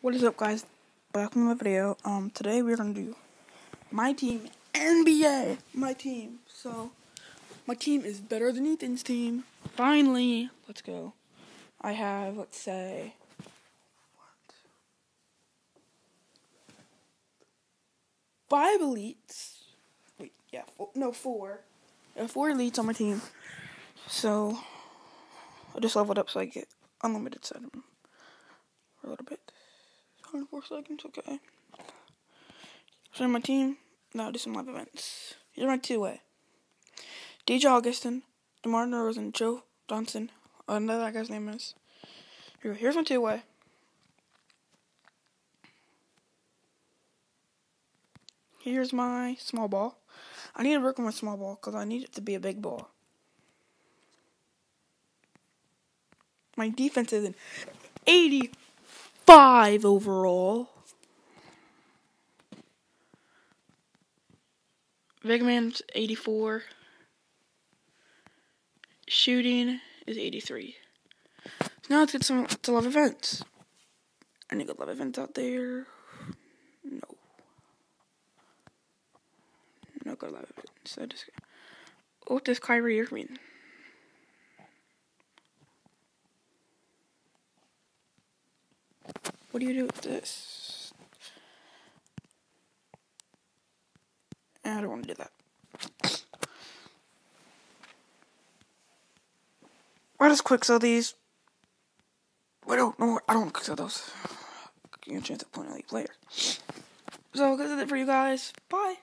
What is up, guys? Back with my video. Um, today we're gonna do my team NBA. My team. So, my team is better than Ethan's team. Finally, let's go. I have, let's say, what? Five elites. Wait, yeah, four, no, four. Have four elites on my team. So, I just leveled up so I get unlimited sediment for a little bit. 104 seconds, okay. So my team, now do some live events. Here's my two-way. DJ Augustin, DeMar DeRozan, Joe Johnson, another that guy's name is. Here, here's my two-way. Here's my small ball. I need to work on my small ball because I need it to be a big ball. My defense is an 85 overall. Big man's 84. Shooting is 83. So now let's get some to live events. Any good live events out there? No. No good live events. I just. What does Kyrie Irving? What do you do with this? I don't want to do that. Why does quick sell these? Wait, no, no, I don't want to quick sell those. Give you a chance to point out player. So, that's it for you guys. Bye.